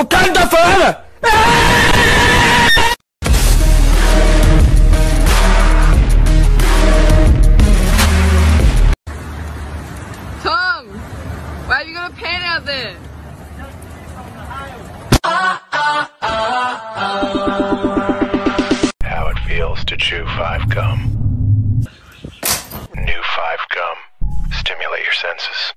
Wakanda forever! Tom! Why are you gonna pan out there? How it feels to chew five gum. New five gum. Stimulate your senses.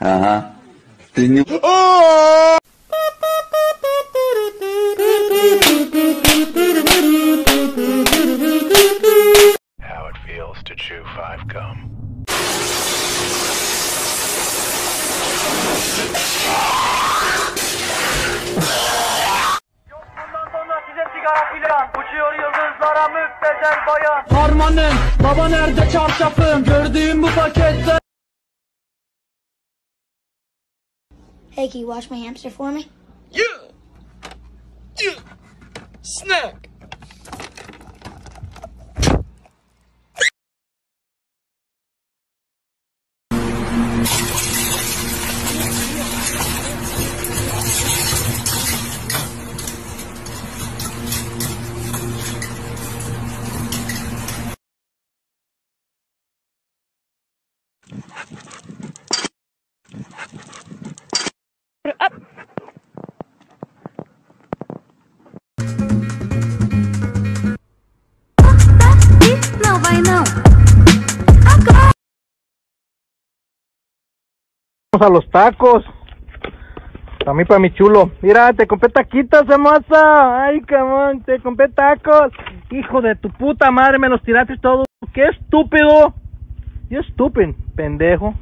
Aha. How it feels to chew five gum. Harmanın baba nerede çarşafım Gördüğüm bu pakette Hey, can you wash my hamster for me? Yeah! Yeah! Snack! Vamos a los tacos. Para mí, para mi chulo. Mira, te compré taquitos, hermosa Ay, cabrón, te compré tacos. Hijo de tu puta madre, me los tiraste todos. Qué estúpido. Yo estúpido, pendejo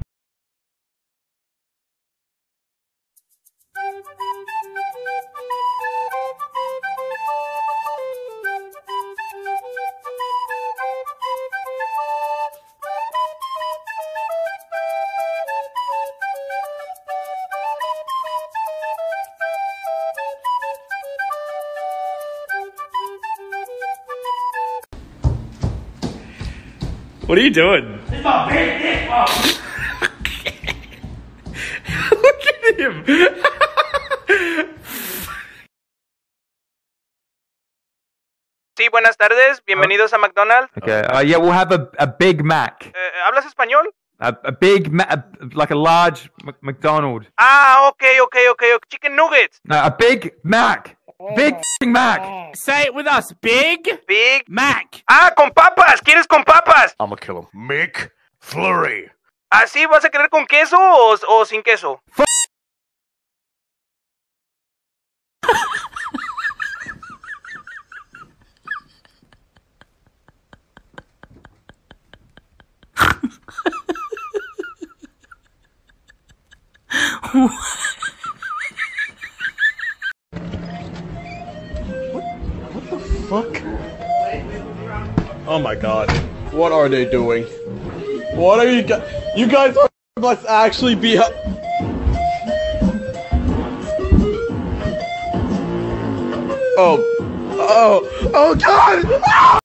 What are you doing? It's my big dick, Look at him! Sí, buenas tardes, bienvenidos a McDonald's Okay. Uh, yeah, we'll have a, a Big Mac. Eh, ¿Hablas español? A, a big, ma- a, like a large Mc- McDonald. Ah, ok, ok, ok, ok Chicken nuggets No, a Big Mac. Big f***ing Mac. Say it with us. Big Big Mac. Ah, con papas, ¿quieres con papas? I'm gonna kill him. Mick Flurry. ¿Así vas a querer con queso o, o sin queso? fuck? Oh my god. What are they doing? What are you guys? You guys are must actually be. Oh. Oh. Oh god!